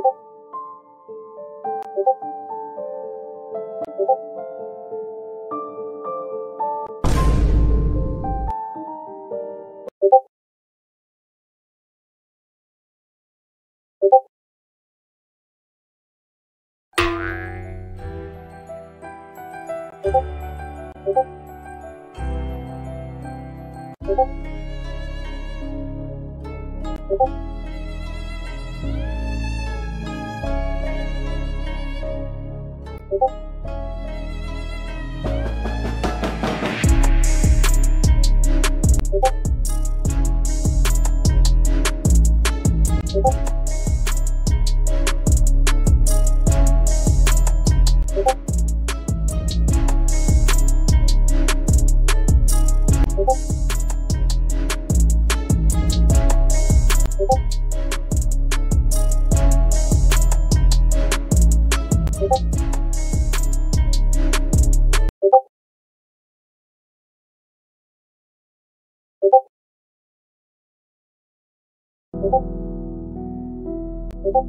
고고 고고 you 오버 오버